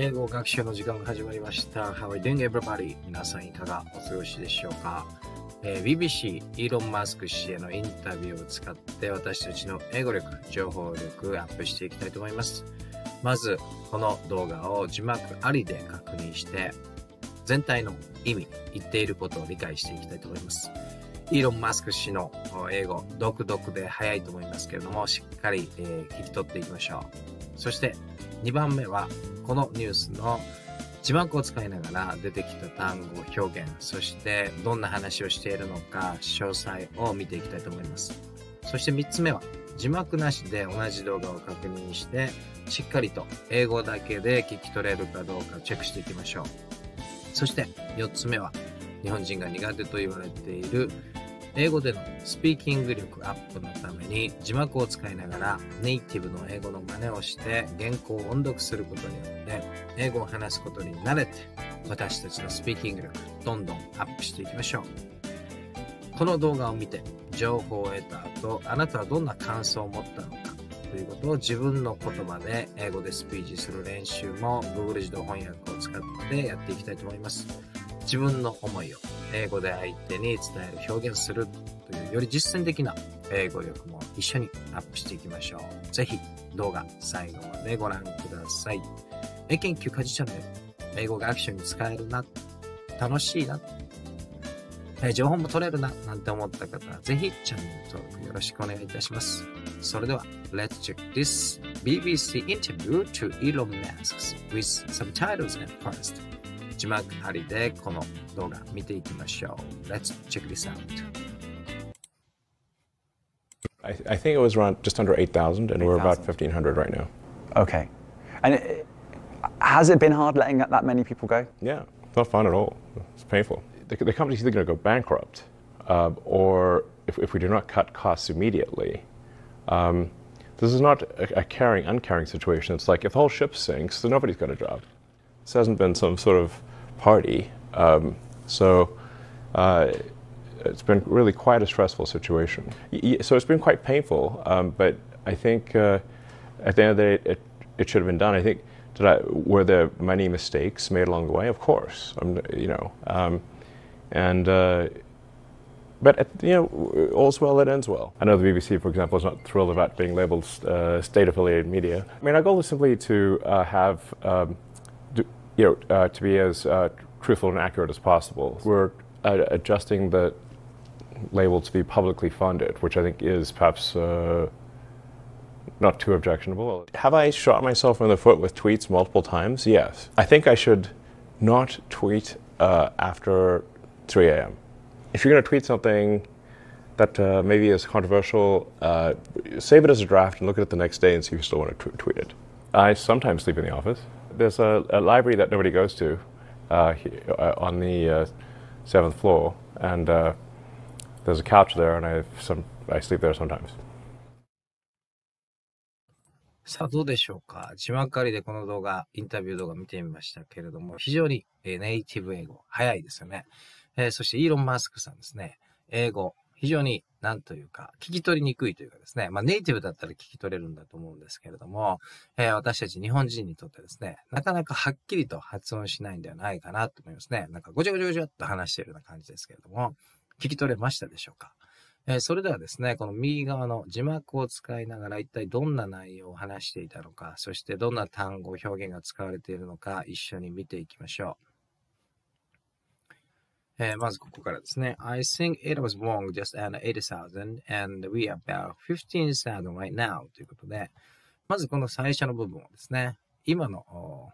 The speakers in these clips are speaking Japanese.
英語学習の時間が始まりました。How are you doing everybody? 皆さんいかがお過ごしでしょうか、えー、?BBC イーロン・マスク氏へのインタビューを使って私たちの英語力、情報力アップしていきたいと思います。まず、この動画を字幕ありで確認して、全体の意味、言っていることを理解していきたいと思います。イーロン・マスク氏の英語、独特で早いと思いますけれども、しっかり、えー、聞き取っていきましょう。そして、2番目は、このニュースの字幕を使いながら出てきた単語、表現、そしてどんな話をしているのか、詳細を見ていきたいと思います。そして3つ目は、字幕なしで同じ動画を確認して、しっかりと英語だけで聞き取れるかどうかチェックしていきましょう。そして4つ目は、日本人が苦手と言われている英語でのスピーキング力アップのために字幕を使いながらネイティブの英語の真似をして原稿を音読することによって英語を話すことに慣れて私たちのスピーキング力どんどんアップしていきましょう。この動画を見て情報を得た後あなたはどんな感想を持ったのかということを自分の言葉で英語でスピーチする練習も Google 自動翻訳を使ってやっていきたいと思います。自分の思いを英語で相手に伝える表現するというより実践的な英語力も一緒にアップしていきましょう。ぜひ動画最後までご覧ください。英研究家事チャンネル、英語学習に使えるな、楽しいな、え情報も取れるな、なんて思った方はぜひチャンネル登録よろしくお願いいたします。それでは、Let's check this BBC interview to Elon Musk with subtitles at first. 字幕ありでこの動画見ていきましょう。Let's check this out. I, I think it was around just under 8,000 and 8, we're about 1,500 right now. Okay. And it, has it been hard letting that many people go? Yeah, it's not fun at all. It's painful. The, the company's either going to go bankrupt uh, or if, if we do not cut costs immediately, um, this is not a, a caring, uncaring situation. It's like if the whole ship sinks, then nobody's got a job. This hasn't been some sort of party. Um, so uh, it's been really quite a stressful situation. So it's been quite painful, um, but I think uh, at the end of the day, it, it should have been done. I think did I, were there many mistakes made along the way? Of course, um, you know, um, and uh, but at, you know, all's well that ends well. I know the BBC, for example, is not thrilled about being labelled uh, state-affiliated media. I mean, our goal is simply to uh, have um, you know, uh, to be as uh, truthful and accurate as possible. We're uh, adjusting the label to be publicly funded, which I think is perhaps uh, not too objectionable. Have I shot myself in the foot with tweets multiple times? Yes. I think I should not tweet uh, after 3 a.m. If you're going to tweet something that uh, maybe is controversial, save it as a draft and look at it the next day and see if you still want to tweet it. I sometimes sleep in the office there's a, a, library that nobody goes to uh, uh, on the uh, seventh floor, and uh, there's a couch there, and I some I sleep there sometimes. さあどうでしょうか字幕ありでこの動画、インタビュー動画見てみましたけれども、非常に、えネイティブ英語、早いですよね。えー、そしてイーロン・マスクさんですね。英語、非常になんというか、聞き取りにくいというかですね、まあネイティブだったら聞き取れるんだと思うんですけれども、えー、私たち日本人にとってですね、なかなかはっきりと発音しないんではないかなと思いますね。なんかごちゃごちゃごちゃっと話しているような感じですけれども、聞き取れましたでしょうか？え、それではですね、この右側の字幕を使いながら一体どんな内容を話していたのか、そしてどんな単語、表現が使われているのか一緒に見ていきましょう。えー、まずここからですね。I think it was wrong just under 80,000 and we are about 15,000 right now ということで、まずこの最初の部分をですね、今の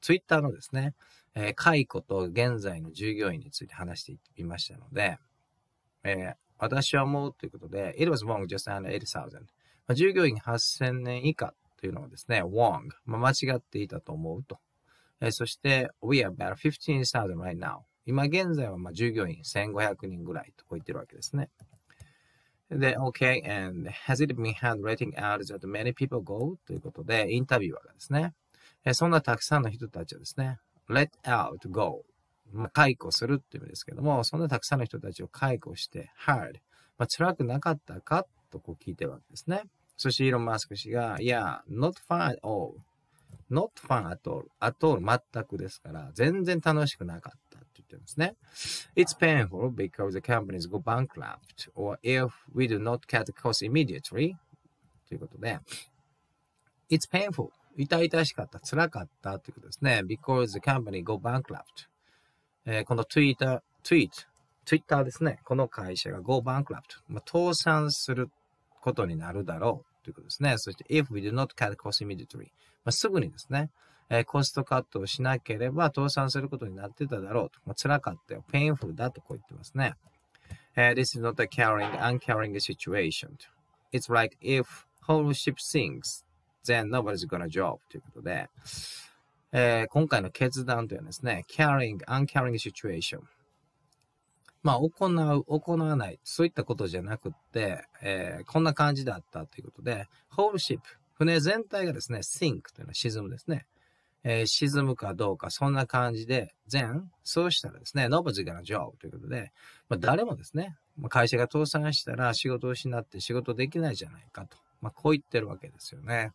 ツイッターのですね、えー、解雇と現在の従業員について話していましたので、えー、私は思うということで、it was wrong just under 80,000、まあ、従業員8000年以下というのはですね、wrong、まあ、間違っていたと思うと。えー、そして、we are about 15,000 right now。今現在はまあ従業員1500人ぐらいとこう言ってるわけですね。で、OK, and has it been handwriting out that many people go? ということで、インタビュアーがですね、そんなたくさんの人たちをですね、let out, go, まあ、解雇するっていう意味ですけども、そんなたくさんの人たちを解雇して、hard, まあ、辛くなかったかとこう聞いてるわけですね。そしてイーロン・マスク氏が、いや、not fine at all. not fun at all. at all 全くですから、全然楽しくなかったって言ってるんですね。It's painful because the companies go bankrupt or if we do not cut costs immediately ということで、It's painful. 痛々しかった、辛かったということですね。because the company go bankrupt. えーこの Twitter、tweet、Twitter ですね。この会社が go bankrupt。まあ、倒産することになるだろうということですね。そして if we do not cut costs immediately。まあ、すぐにですね、えーコストカットをしなければ倒産することになってただろうと。まあ、辛かったよ。painful だとこう言ってますね。え this is not a caring, uncaring situation. It's like if whole ship sinks, then nobody's gonna job ということで、えー今回の決断というのはですね、caring, uncaring situation。まあ、行う、行わない、そういったことじゃなくて、えーこんな感じだったということで、whole ship、船全体がですね、sink というのは沈むですね。えー沈むかどうか、そんな感じで、then、そうしたらですね、nobody's gonna job ということで、まあ、誰もですね、まあ、会社が倒産したら仕事を失って仕事できないじゃないかと。まあ、こう言ってるわけですよね。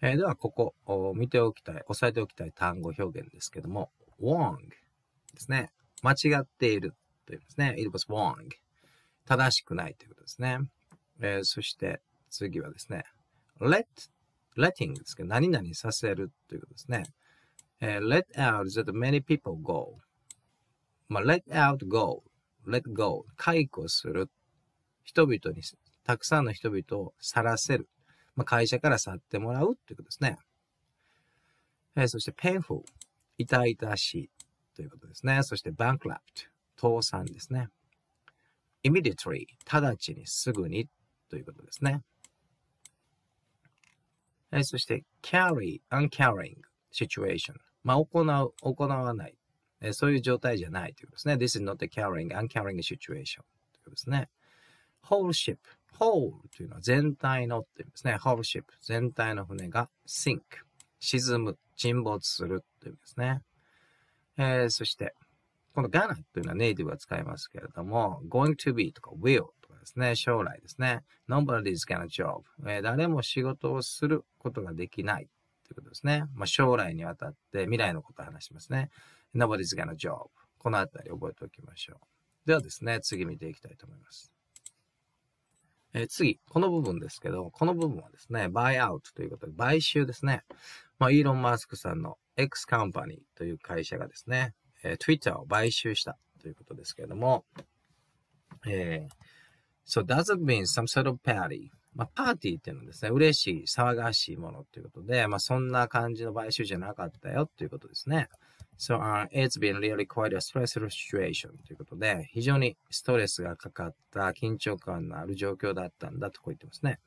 えーでは、ここ、見ておきたい、押さえておきたい単語表現ですけども、wrong ですね。間違っているというですね。it was wrong. 正しくないということですね。えーそして、次はですね、let, letting ですけど、何々させるということですね。えー let out that many people go. まあ、let out go, let go, 解雇する。人々に、たくさんの人々を去らせる。まあ、会社から去ってもらうということですね。えーそして painful、痛々しいということですね。そして bankrupt、倒産ですね。immediately、直ちにすぐにということですね。えそして carry, uncarrying situation。まあ、行う、行わない。えそういう状態じゃないということですね。This is not a carrying, uncarrying situation. ということですね。whole ship, whole というのは全体のっていうんですね。whole ship、全体の船が sink、沈む、沈没するという意味ですね。えーそして、この gonna というのはネイティブは使いますけれども、going to be とか will ですね、将来ですね。nobody's gonna job、え誰も仕事をすることができないということですね。まあ、将来にわたって未来のことを話しますね。nobody's gonna job このあたり覚えておきましょう。ではですね、次見ていきたいと思います。えー次、この部分ですけど、この部分はですね、buy out ということで、買収ですね。まあ、イーロン・マスクさんの X カンパニーという会社がですね、えー Twitter を買収したということですけれども、えー so does it mean some sort of party? まあ、パーティーっていうのはですね、嬉しい、騒がしいものということで、まあ、そんな感じの買収じゃなかったよということですね。So, uh, it's been really quite a stressful situation ということで、非常にストレスがかかった緊張感のある状況だったんだとこう言ってますね。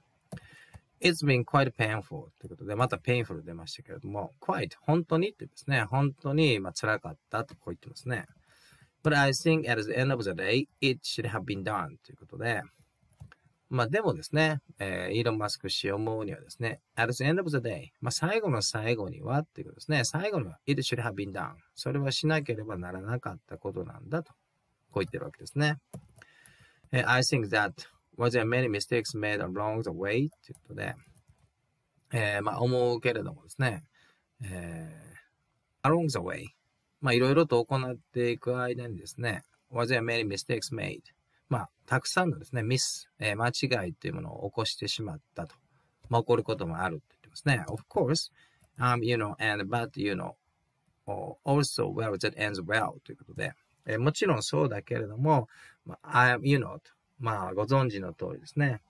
It's been quite painful ということで、また painful 出ましたけれども、quite 本当にってですね、本当にまあ辛かったとこう言ってますね。But I think at the end of the day, it should have been done ということで、まあでもですね、えーイーロン・マスク氏思うにはですね、at the end of the day、まあ最後の最後にはっていうことですね、最後には it should have been done。それはしなければならなかったことなんだと、こう言ってるわけですね。えー I think that was there many mistakes made along the way ということで、えーまあ思うけれどもですね、えー along the way、まあいろいろと行っていく間にですね、was there many mistakes made まあ、たくさんのですね、ミス、えー間違いというものを起こしてしまったと。まあ、起こることもあるって言ってますね。Of course, um, you know, and but, you know, also well that ends well ということで、えーもちろんそうだけれども、まあ、I am, you know, とまあ、ご存知の通りですね。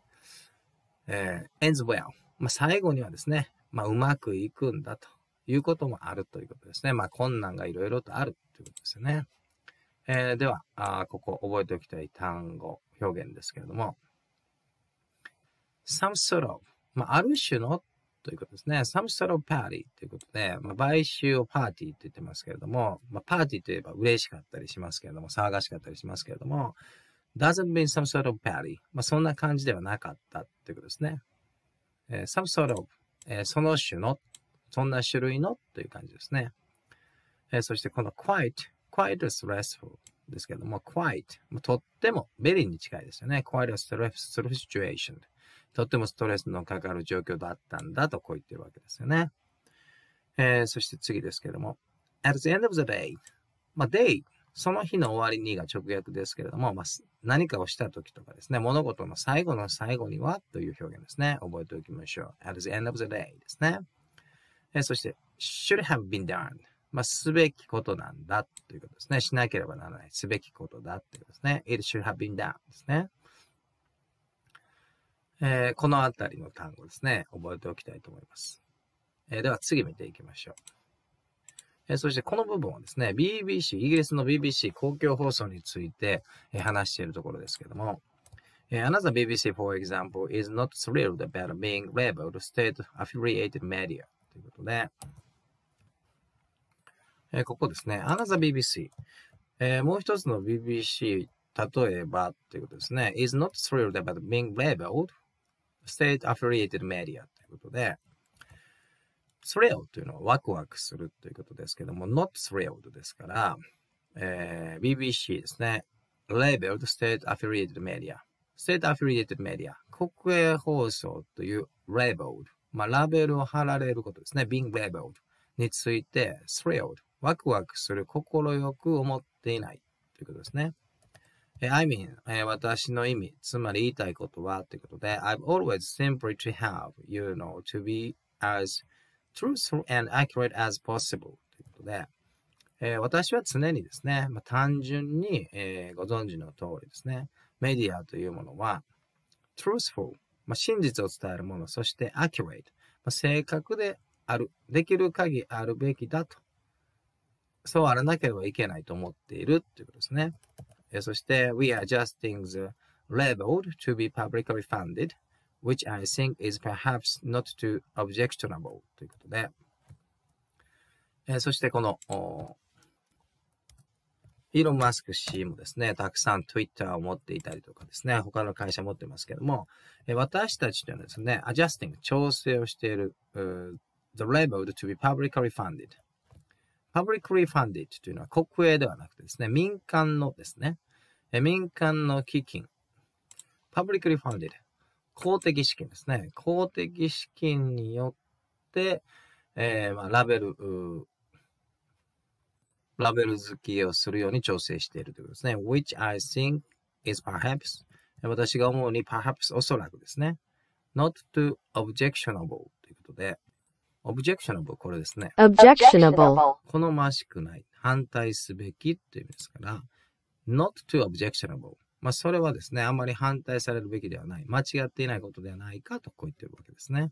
えー ends well. まあ、最後にはですね、まあ、うまくいくんだということもあるということですね。まあ、困難がいろいろとあるということですよね。えーではあ、ここ覚えておきたい単語、表現ですけれども、some sort of、まあ、ある種のということですね。some sort of party ということで、まあ、買収をパーティーって言ってますけれども、まあ、パーティーといえば嬉しかったりしますけれども、騒がしかったりしますけれども、doesn't mean some sort of party。まあ、そんな感じではなかったということですね。えー some sort of、えーその種の、そんな種類のという感じですね。えーそしてこの quite、quite stressful ですけども、quite、とっても、 very に近いですよね。quite a stressful situation。とってもストレスのかかる状況だったんだとこう言ってるわけですよね。えー、そして次ですけども、at the end of the day, まあ、day、その日の終わりにが直訳ですけれども、まあ、何かをした時とかですね、物事の最後の最後にはという表現ですね。覚えておきましょう。at the end of the day ですね。え、そして、should have been done。まあ、すべきことなんだということですね。しなければならない。すべきことだということですね。it should have been done ですね。えー、このあたりの単語ですね。覚えておきたいと思います。えー、では次見ていきましょう。えー、そしてこの部分はですね、BBC、イギリスの BBC 公共放送について、え、話しているところですけども、えー、Another BBC, for example, is not thrilled about being labeled state-affiliated media ということで、えー、ここですね、Another BBC、えー、もう一つの BBC、例えばということですね、is not thrilled about being labeled state-affiliated media ということで、thrill というのはワクワクするということですけども、not thrilled ですから、えー、BBC ですね。labeled state affiliated media。state affiliated media。国営放送という labeled。まあ、ラベルを貼られることですね。being labeled について thrilled。ワクワクする心よく思っていないということですね。I mean, 私の意味、つまり言いたいことはということで、I've always simply to have, you know, to be as truthful and accurate as possible ということで、え、私は常にですね、まあ、単純に、え、ご存知の通りですね、メディアというものは、truthful、まあ、真実を伝えるもの、そして accurate、まあ、正確である、できる限りあるべきだと。そうあらなければいけないと思っているということですね。え、そして、we are adjusting the labeled to be publicly funded which I think is perhaps not too objectionable ということで、え、そしてこの、イーロン・マスク氏もですね、たくさん Twitter を持っていたりとかですね、他の会社持ってますけども、え、私たちというのはですね、adjusting、調整をしている、uh, the labeled to be publicly funded。publicly funded というのは国営ではなくてですね、民間のですね、民間の基金、publicly funded 公的資金ですね。公的資金によって、えー、まあ、ラベル、ラベル付けをするように調整しているということですね。which I think is perhaps 私が思うに perhaps おそらくですね。not to objectionable ということで、objectionable これですね。objectionable 好ましくない。反対すべきという意味ですから、not to objectionable まあ、それはですね、あんまり反対されるべきではない。間違っていないことではないかとこう言ってるわけですね。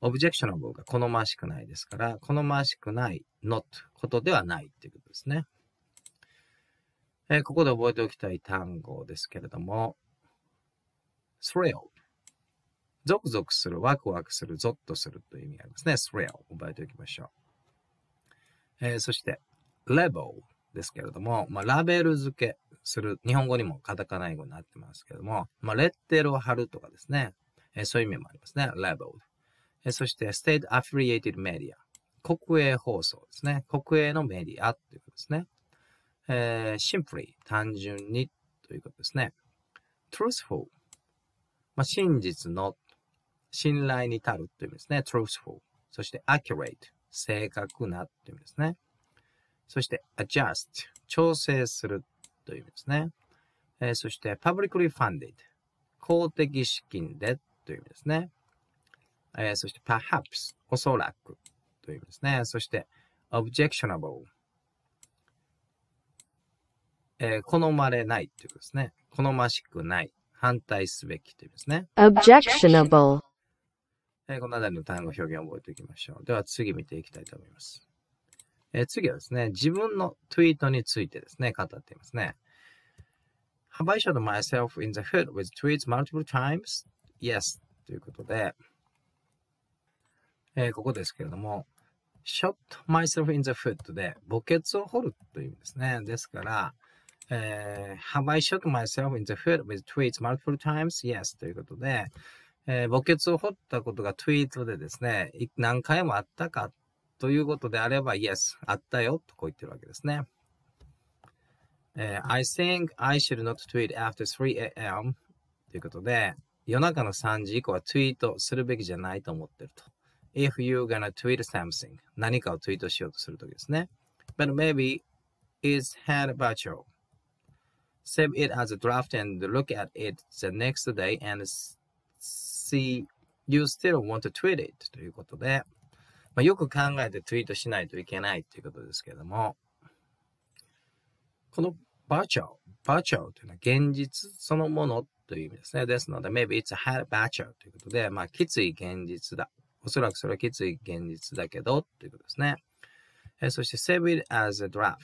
オブジェクショナブルが好ましくないですから、好ましくない not ことではないっていうことですね。えー、ここで覚えておきたい単語ですけれども、thrill。ゾクゾクする、ワクワクする、ゾッとするという意味がありますね。thrill。覚えておきましょう。えー、そして、level ですけれども、まあ、ラベル付け。する、日本語にもカタカナ英語になってますけども、まあ、レッテルを貼るとかですね、えー、そういう意味もありますね。labeled。そして、state affiliated media。国営放送ですね。国営のメディアということですね。えー、simply、単純にということですね。truthful、まあ、真実の信頼に足るという意味ですね。truthful。そして accurate、正確なという意味ですね。そして adjust、調整するという意味ですね。えー、そして、publicly funded。公的資金でという意味ですね。えー、そして、perhaps。おそらくというですね。そして、objectionable。えー、好まれないということですね。好ましくない。反対すべきというですね。objectionable。えー、このあたりの単語表現を覚えておきましょう。では次見ていきたいと思います。えー、次はですね、自分のツイートについてですね、語っていますね。Have I shot myself in the foot with tweets multiple times? Yes. ということで、えー、ここですけれども、shot myself in the foot で墓穴を掘るという意味ですね。ですから、えー、Have I shot myself in the foot with tweets multiple times? Yes. ということで、えー、墓穴を掘ったことがツイートでですね、何回もあったかということであれば、yes, あったよ、とこう言ってるわけですね。えー、I think I should not tweet after 3am ということで、夜中の3時以降はツイートするべきじゃないと思ってると。if you're gonna tweet something 何かをツイートしようとするときですね。But maybe it's had virtual. Save it as a draft and look at it the next day and see you still want to tweet it ということで、まあ、よく考えてツイートしないといけないということですけれども、この virtual, virtual というのは現実そのものという意味ですね。ですので、maybe it's a hard virtual ということで、まあ、きつい現実だ。 おそらくそれはきつい現実だけど、ということですね。えー、そして save it as a draft。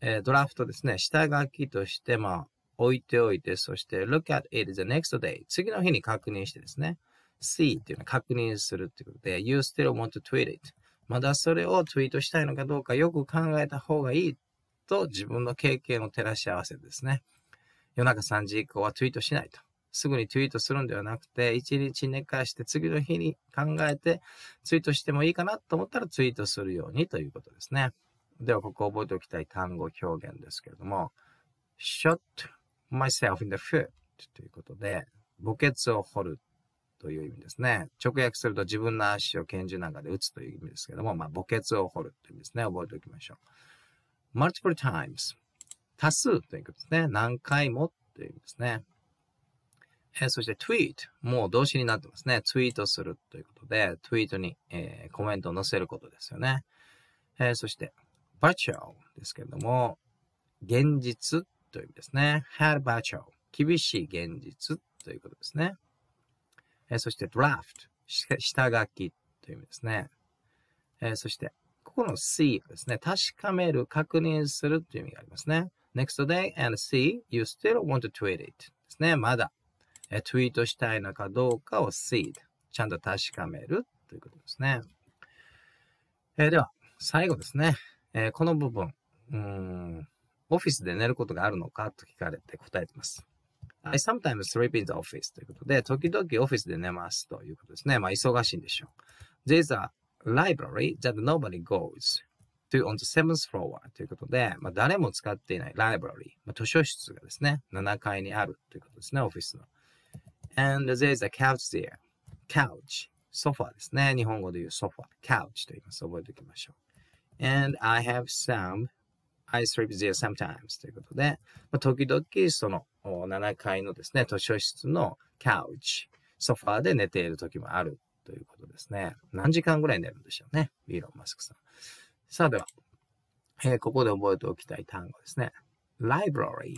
えー、ドラフトですね。下書きとして、まあ、置いておいて、そして look at it the next day。次の日に確認してですね。see っていうのは確認するっていうことで、you still want to tweet it。まだそれをツイートしたいのかどうかよく考えた方がいいと自分の経験を照らし合わせてですね。夜中3時以降はツイートしないと。すぐにツイートするんではなくて、1日寝かして次の日に考えてツイートしてもいいかなと思ったらツイートするようにということですね。では、ここ覚えておきたい単語表現ですけれども、shot myself in the foot ということで、墓穴を掘るという意味ですね。直訳すると自分の足を拳銃なんかで撃つという意味ですけども、まあ、墓穴を掘るという意味ですね。覚えておきましょう。multiple times 多数ということですね。何回もという意味ですね。えー、そして tweet もう動詞になってますね。ツイートするということで、ツイートに、えー、コメントを載せることですよね。えー、そして virtual ですけれども、現実という意味ですね。hard virtual 厳しい現実ということですね。え、そして draft、下書きという意味ですね。え、そして、ここの see ですね。確かめる、確認するという意味がありますね。next day and see you still want to tweet it ですね。まだ、え、ツイートしたいのかどうかを see ちゃんと確かめるということですね。えー、では、最後ですね。えー、この部分、うん、オフィスで寝ることがあるのかと聞かれて答えてます。I sometimes sleep in the office ということで、時々オフィスで寝ますということですね。まあ、忙しいんでしょう。There's a library that nobody goes to on the seventh floor ということで、まあ、誰も使っていない library、まあ、図書室がですね、7階にあるということですね、オフィスの。And there's a couch there. couch, ソファですね。日本語で言うソファ、couch と言います。覚えておきましょう。And I have some I sleep there sometimes ということで、まあ、時々その7階のですね、図書室のカウチ、ソファーで寝ている時もあるということですね。何時間ぐらい寝るんでしょうね。イーロン・マスクさん。さあでは、えー、ここで覚えておきたい単語ですね。library。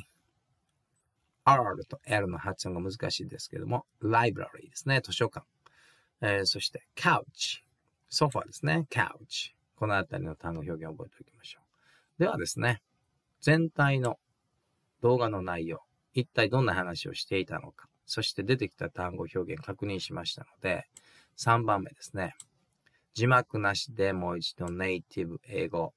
R と L の発音が難しいですけども、library ですね。図書館。えー、そして、couch。ソファーですね。couch。このあたりの単語表現を覚えておきましょう。ではですね、全体の動画の内容、一体どんな話をしていたのか、そして出てきた単語表現確認しましたので、3番目ですね。字幕なしでもう一度ネイティブ英語、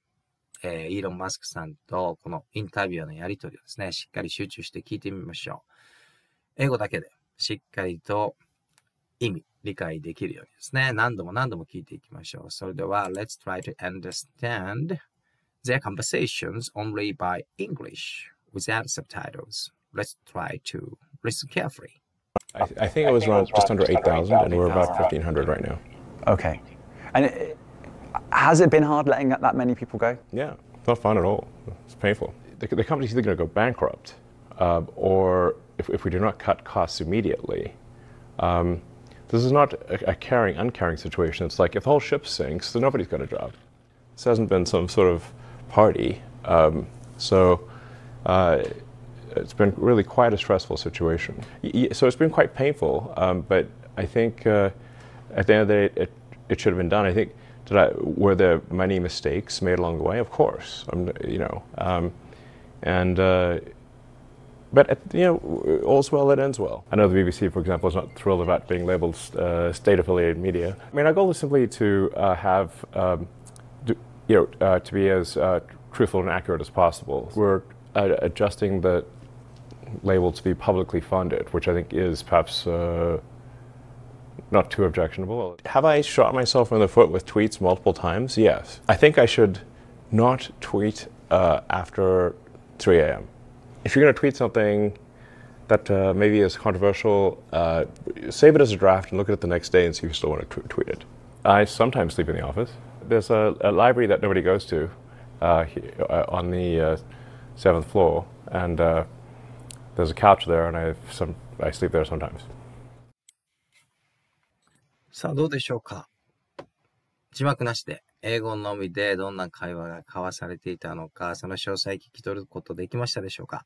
えー、イーロン・マスクさんとこのインタビューのやりとりをですね、しっかり集中して聞いてみましょう。英語だけでしっかりと意味、理解できるようにですね、何度も何度も聞いていきましょう。それでは、Let's try to understand their conversations only by English without subtitles. Let's try to listen carefully. I, th- I think it was around just under 8,000, and we're about 1,500 right now. Okay. And it, has it been hard letting that many people go? Yeah, not fun at all. It's painful. The, the company's either going to go bankrupt, uh, or if, if we do not cut costs immediately, um, this is not a, a uncarrying situation. It's like if the whole ship sinks, then nobody's got a job. This hasn't been some sort of party. Um, so uh, it's been really quite a stressful situation. So it's been quite painful, um, but I think uh, at the end of the day, it, it should have been done. I think, did I, were there many mistakes made along the way? Of course, um, you know. Um, and, uh, but you know, all's well that ends well. I know the BBC, for example, is not thrilled about being labeled uh, state-affiliated media. I mean, our goal is simply to uh, have um, you know, uh, to be as uh, truthful and accurate as possible. We're uh, adjusting the label to be publicly funded, which I think is perhaps not too objectionable. Have I shot myself in the foot with tweets multiple times? Yes. I think I should not tweet uh, after 3 a.m. If you're going to tweet something that uh, maybe is controversial, save it as a draft and look at it the next day and see if you still want to tweet it. I sometimes sleep in the office. There's a, a library that nobody goes to uh, uh, on the uh, seventh floor, and uh, there's a couch there, and I some I sleep there sometimes. さあ、どうでしょうか？字幕なしで、英語のみでどんな会話が交わされていたのか、その詳細聞き取ることできましたでしょうか？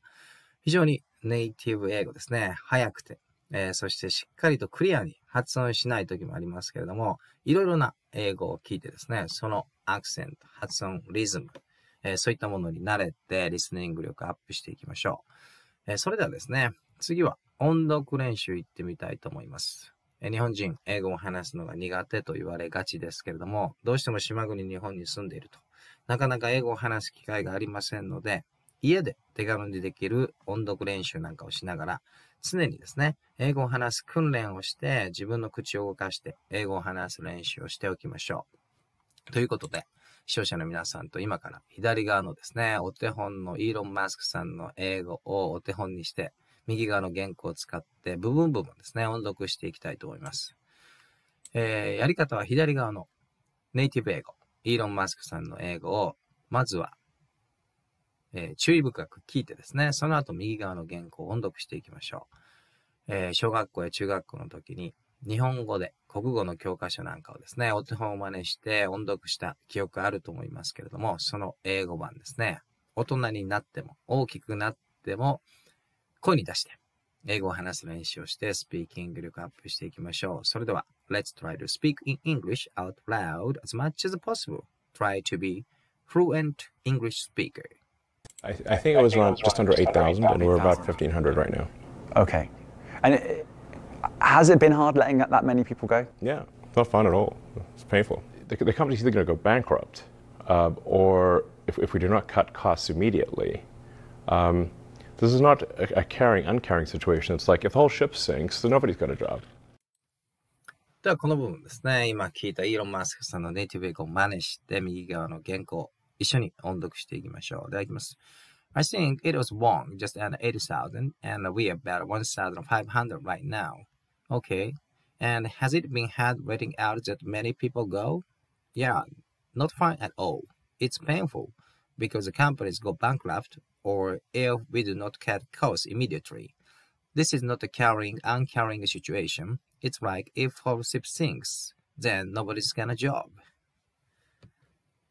非常にネイティブ英語ですね。早くて、えー、そしてしっかりとクリアに発音しない時もありますけれども、いろいろな英語を聞いてですね、そのアクセント、発音、リズム、えー、そういったものに慣れてリスニング力アップしていきましょう。えー、それではですね、次は音読練習行ってみたいと思います。日本人、英語を話すのが苦手と言われがちですけれども、どうしても島国日本に住んでいると、なかなか英語を話す機会がありませんので、家で手軽にできる音読練習なんかをしながら、常にですね、英語を話す訓練をして、自分の口を動かして英語を話す練習をしておきましょう。ということで、視聴者の皆さんと今から左側のですね、お手本のイーロン・マスクさんの英語をお手本にして、右側の原稿を使って部分部分ですね、音読していきたいと思います。えー、やり方は左側のネイティブ英語、イーロン・マスクさんの英語を、まずは、えー、注意深く聞いてですね、その後右側の原稿を音読していきましょう。えー、小学校や中学校の時に、日本語で国語の教科書なんかをですね、お手本を真似して音読した記憶あると思いますけれども、その英語版ですね、大人になっても、大きくなっても、声に出して、英語を話す練習をして、スピーキング力アップしていきましょう。それでは、Let's try to speak in English out loud as much as possible. Try to be fluent English speaker. I, I think it was around just under 8,000, and we're about 1,500 right now. Okay. And it, has it been hard letting that many people go? Yeah, it's not fun at all. It's painful. The, the company's either going to go bankrupt, uh, or if, if we do not cut costs immediately, um, This is not a, a caring, uncaring situation. It's like if the whole ship sinks, then nobody's got a job. では、この部分ですね。今聞いたイーロン・マスクさんのネイティブ英語を真似して、右側の原稿、一緒に音読していきましょう。では、いきます。I think it was wrong, just under 80,000, and we are about 1,500 right now. Okay. And has it been hard waiting out that many people go? Yeah, not fun at all. It's painful because the companies go bankrupt or if we do not cut costs immediately. This is not a carrying, uncarrying situation. It's like if whole ship sinks, then nobody's gonna job.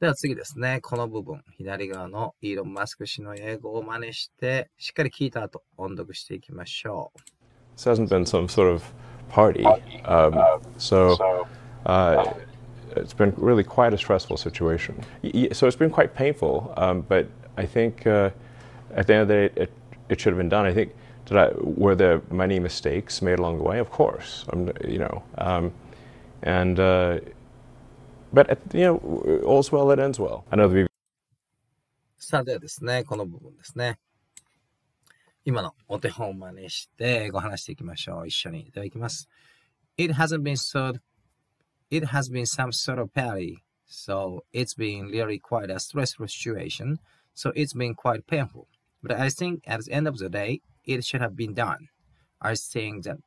では次ですね。この部分、左側のイーロン・マスク氏の英語を真似して、しっかり聞いた後、音読していきましょう。This hasn't been some sort of party. Um, so, uh, it's been really quite a stressful situation. So it's been quite painful, um, but I think uh, at the end of the day, it, it should have been done. I think, did I, were there many mistakes made along the way? Of course, I'm, you know, um, and uh, but at, you know, all's well that ends well. I know the さあではですね、この部分ですね。今のお手本を真似して英語を話していきましょう。一緒に。では行きます。It hasn't been so, it has been some sort of party, so it's been really quite a stressful situation, so it's been quite painful. But I think at the end of the day, it should have been done. I think that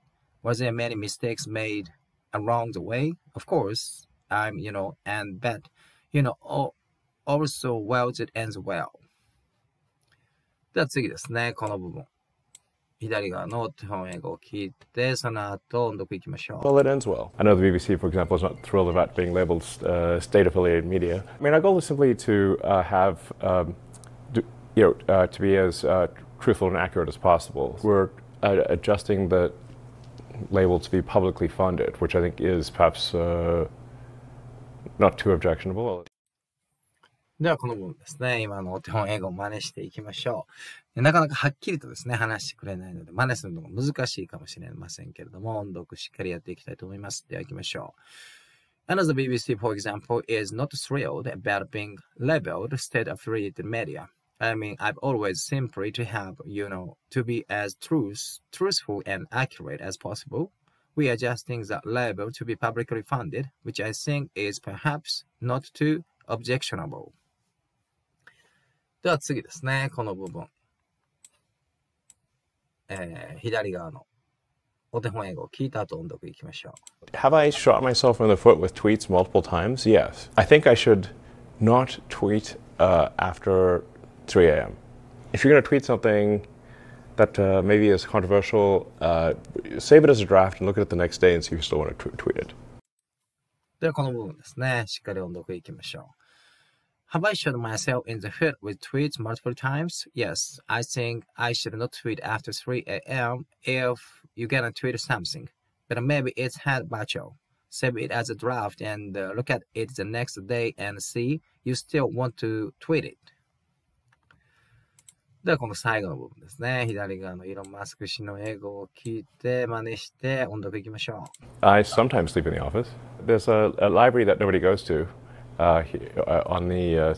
was there many mistakes made along the way? Of course, I'm, you know, and but, you know, also well it ends well. では次ですね、この部分。左側の手本英語を聞いて、その後音読いきましょう。Well, it ends well. I know the BBC, for example, is not thrilled about being labeled uh, state-affiliated media. I mean, our goal is simply to uh, have um, you know, uh, to be as uh, truthful and accurate as possible. We're uh, adjusting the label to be publicly funded, which I think is perhaps uh, not too objectionable. では、この部分ですね。今のお手本英語を真似していきましょう。なかなかはっきりとですね、話してくれないので、真似するのが難しいかもしれませんけれども、音読しっかりやっていきたいと思います。では行きましょう。And the BBC, for example, is not thrilled about being labeled state-affiliated media. I mean, I've always simply to have, you know, to be as truth, truthful and accurate as possible. We are adjusting the label to be publicly funded, which I think is perhaps not too objectionable. では次ですね、この部分。えー、左側の お手本英語を聞いた後音読いきましょう。 Have I shot myself in the foot with tweets multiple times? Yes. I think I should not tweet uh, after 3 a.m. If you're going to tweet something that uh, maybe is controversial, uh, save it as a draft and look at it the next day and see if you still want to t- tweet it. ではこの部分ですね。しっかり音読いきましょう。Have I shot myself in the foot with tweets multiple times? Yes. I think I should not tweet after 3 a.m. if you're gonna tweet something. But maybe it's head bachel. Save it as a draft and uh, look at it the next day and see you still want to tweet it. ではこの最後の部分ですね。左側のイーロン・マスク氏の英語を聞いて真似して音読いきましょう。 I sometimes sleep in the office. There's a, a library that nobody goes to uh, he, uh, on the uh,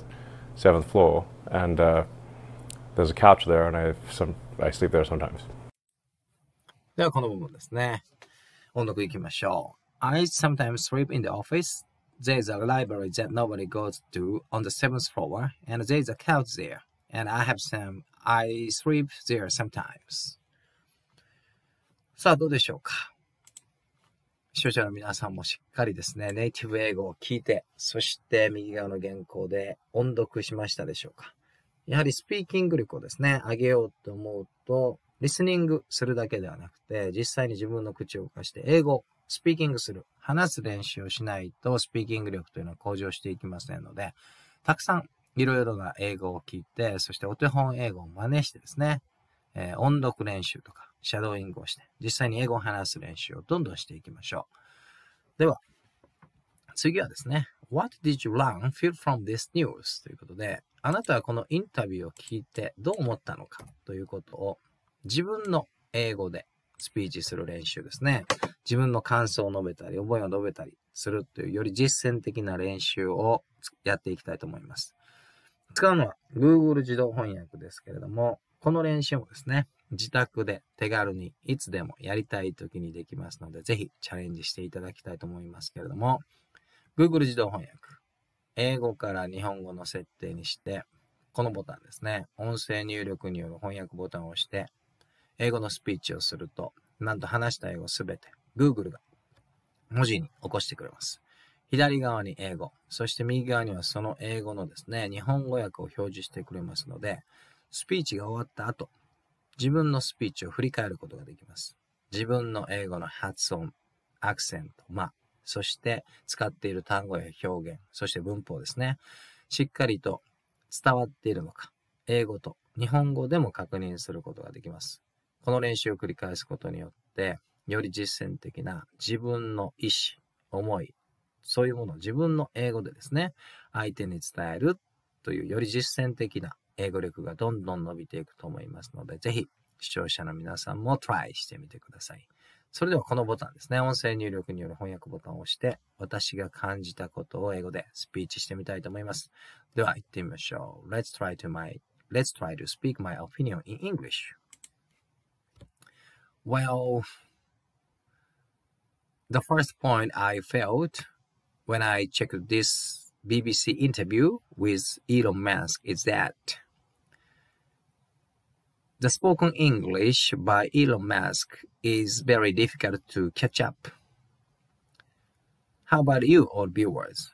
seventh floor, and uh, there's a couch there, and I some I sleep there sometimes. ではこの部分ですね。音読いきましょう。I sometimes sleep in the office. There's a library that nobody goes to on the seventh floor, and there's a couch there. And I have some, I sleep there sometimes. さあ、どうでしょうか？視聴者の皆さんもしっかりですね、ネイティブ英語を聞いて、そして右側の原稿で音読しましたでしょうか？やはりスピーキング力をですね、上げようと思うと、リスニングするだけではなくて、実際に自分の口を動かして英語、スピーキングする、話す練習をしないと、スピーキング力というのは向上していきませんので、たくさんいろいろな英語を聞いて、そしてお手本英語を真似してですね、えー音読練習とか、シャドーイングをして、実際に英語を話す練習をどんどんしていきましょう。では、次はですね、What did you learn feel from this news? ということで、あなたはこのインタビューを聞いてどう思ったのかということを自分の英語でスピーチする練習ですね。自分の感想を述べたり、覚えを述べたりするというより実践的な練習をやっていきたいと思います。使うのは Google 自動翻訳ですけれども、この練習もですね、自宅で手軽にいつでもやりたい時にできますので、ぜひチャレンジしていただきたいと思いますけれども、Google 自動翻訳。英語から日本語の設定にして、このボタンですね。音声入力による翻訳ボタンを押して、英語のスピーチをすると、なんと話した英語すべて Google が文字に起こしてくれます。左側に英語、そして右側にはその英語のですね、日本語訳を表示してくれますので、スピーチが終わった後、自分のスピーチを振り返ることができます。自分の英語の発音、アクセント、まあ、そして使っている単語や表現、そして文法ですね。しっかりと伝わっているのか、英語と日本語でも確認することができます。この練習を繰り返すことによって、より実践的な自分の意思、思い、そういうものを自分の英語でですね、相手に伝えるというより実践的な英語力がどんどん伸びていくと思いますので、ぜひ視聴者の皆さんもトライしてみてください。それではこのボタンですね、音声入力による翻訳ボタンを押して、私が感じたことを英語でスピーチしてみたいと思います。では行ってみましょう。Let's try to my, let's try to speak my opinion in English. Well, the first point I felt when I checked this BBC interview with Elon Musk is that the spoken English by Elon Musk is very difficult to catch up. How about you, all viewers?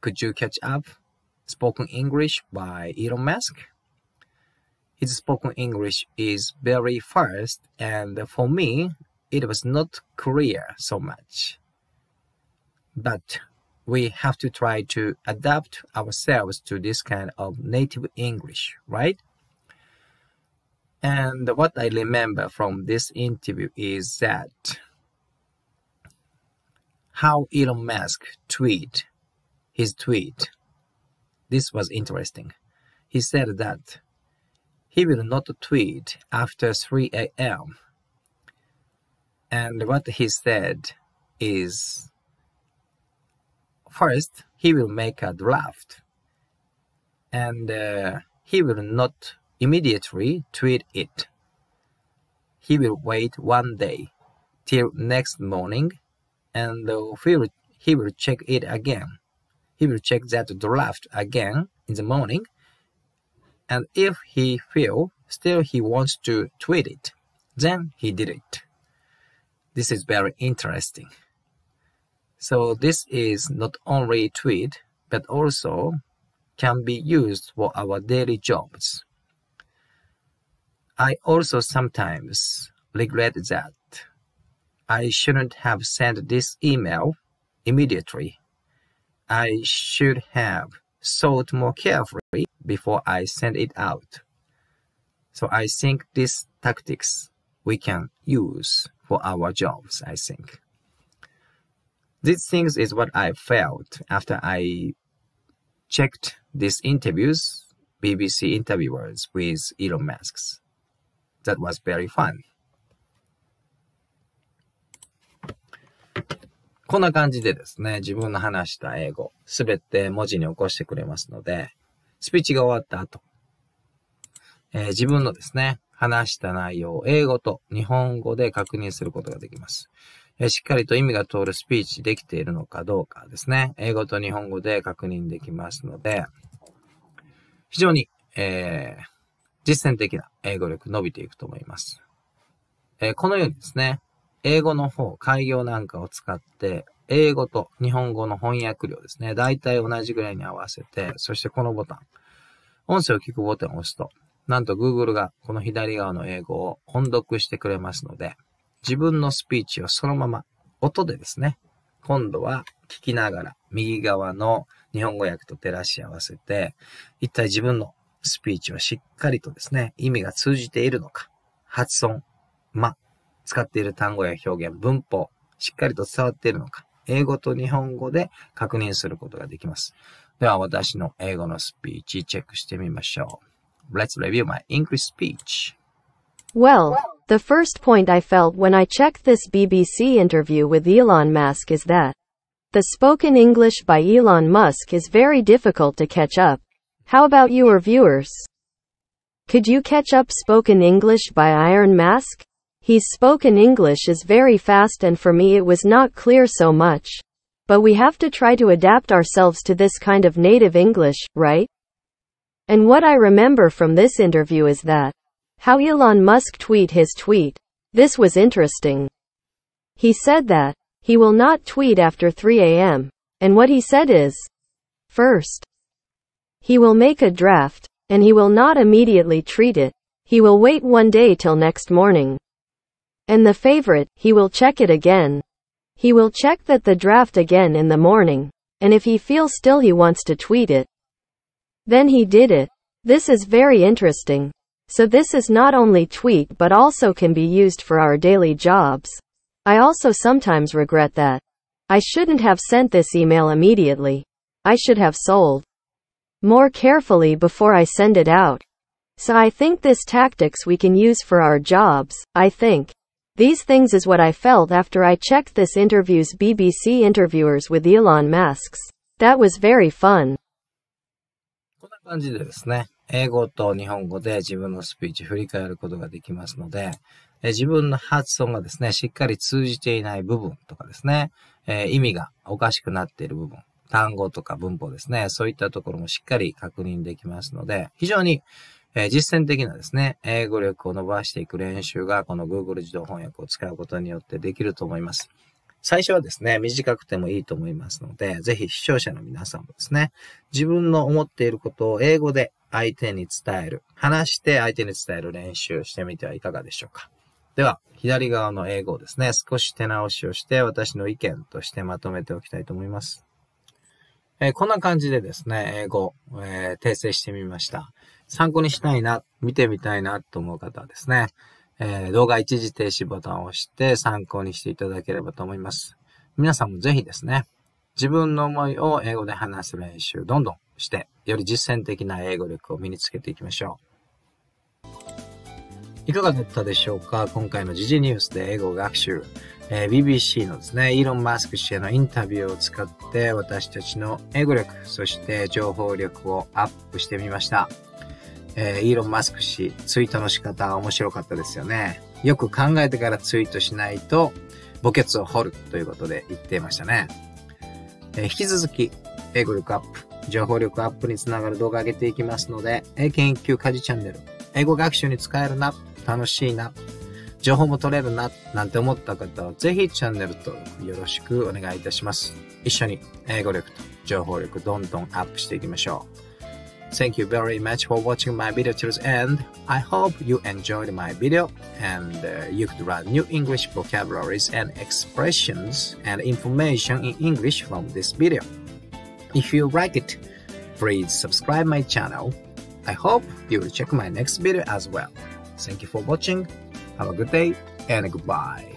Could you catch up spoken English by Elon Musk? His spoken English is very fast, and for me, it was not clear so much. But we have to try to adapt ourselves to this kind of native English, right? And what I remember from this interview is that how Elon Musk tweet his tweet. This was interesting. He said that he will not tweet after 3 a.m. And what he said is first, he will make a draft and uh, he will not immediately tweet it. He will wait one day till next morning and uh, he, will, he will check it again. He will check that draft again in the morning and if he feel still he wants to tweet it, then he did it. This is very interesting. So this is not only tweet, but also can be used for our daily jobs. I also sometimes regret that I shouldn't have sent this email immediately. I should have thought more carefully before I sent it out. So I think these tactics we can use for our jobs, I think. These things is what I felt after I checked these interviews, BBC interviewers with Elon Musk. That was very fun. こんな感じでですね、自分の話した英語、すべて文字に起こしてくれますので、スピーチが終わった後、えー、自分のですね、話した内容を英語と日本語で確認することができます。しっかりと意味が通るスピーチできているのかどうかですね、英語と日本語で確認できますので、非常に、えー、実践的な英語力伸びていくと思います。えー、このようにですね、英語の方、開業なんかを使って、英語と日本語の翻訳量ですね。大体同じぐらいに合わせて、そしてこのボタン。音声を聞くボタンを押すと、なんと Google がこの左側の英語を音読してくれますので、自分のスピーチをそのまま音でですね、今度は聞きながら右側の日本語訳と照らし合わせて、一体自分のスピーチはしっかりとですね、意味が通じているのか、発音、ま、使っている単語や表現、文法、しっかりと伝わっているのか、英語と日本語で確認することができます。では私の英語のスピーチチェックしてみましょう。Let's review my English speech. Well, the first point I felt when I checked this BBC interview with Elon Musk is that the spoken English by Elon Musk is very difficult to catch up. How about your viewers? Could you catch up spoken English by Iron Mask? His spoken English is very fast and for me it was not clear so much. But we have to try to adapt ourselves to this kind of native English, right? And what I remember from this interview is that how Elon Musk tweet his tweet. This was interesting. He said that he will not tweet after 3 a.m. And what he said is first, he will make a draft and he will not immediately treat it. He will wait one day till next morning. And the favorite, he will check it again. He will check that the draft again in the morning. And if he feels still he wants to tweet it, then he did it. This is very interesting. So this is not only tweet but also can be used for our daily jobs. I also sometimes regret that. I shouldn't have sent this email immediately. I should have sold more carefully before I send it out. So I think this tactics we can use for our jobs, I think. These things is what I felt after I checked this interview's BBC interviewers with Elon Musk. That was very fun. こんな感じでですね、 英語と日本語で自分のスピーチ振り返ることができますので、え自分の発音がですね、しっかり通じていない部分とかですね、え、意味がおかしくなっている部分、単語とか文法ですね、そういったところもしっかり確認できますので、非常にえ、実践的なですね、英語力を伸ばしていく練習がこの Google 自動翻訳を使うことによってできると思います。最初はですね、短くてもいいと思いますので、ぜひ視聴者の皆さんもですね、自分の思っていることを英語で相手に伝える、話して相手に伝える練習してみてはいかがでしょうか。では、左側の英語をですね、少し手直しをして私の意見としてまとめておきたいと思います。えー、こんな感じでですね、英語、えー、訂正してみました。参考にしたいな、見てみたいなと思う方はですね、えー、動画一時停止ボタンを押して参考にしていただければと思います。皆さんもぜひですね、自分の思いを英語で話す練習どんどんして、より実践的な英語力を身につけていきましょう。いかがだったでしょうか？今回の時事ニュースで英語学習。えー、BBC のですね、イーロン・マスク氏へのインタビューを使って私たちの英語力、そして情報力をアップしてみました。えー、イーロン・マスク氏、ツイートの仕方面白かったですよね。よく考えてからツイートしないと、墓穴を掘るということで言っていましたね。えー、引き続き、英語力アップ、情報力アップにつながる動画上げていきますので、英研究家事チャンネル、英語学習に使えるな、楽しいな、情報も取れるな、なんて思った方は、ぜひチャンネル登録よろしくお願いいたします。一緒に英語力と情報力どんどんアップしていきましょう。Thank you very much for watching my video till the end. I hope you enjoyed my video and you could learn new English vocabularies and expressions and information in English from this video. If you like it, please subscribe my channel. I hope you will check my next video as well. Thank you for watching. Have a good day and goodbye.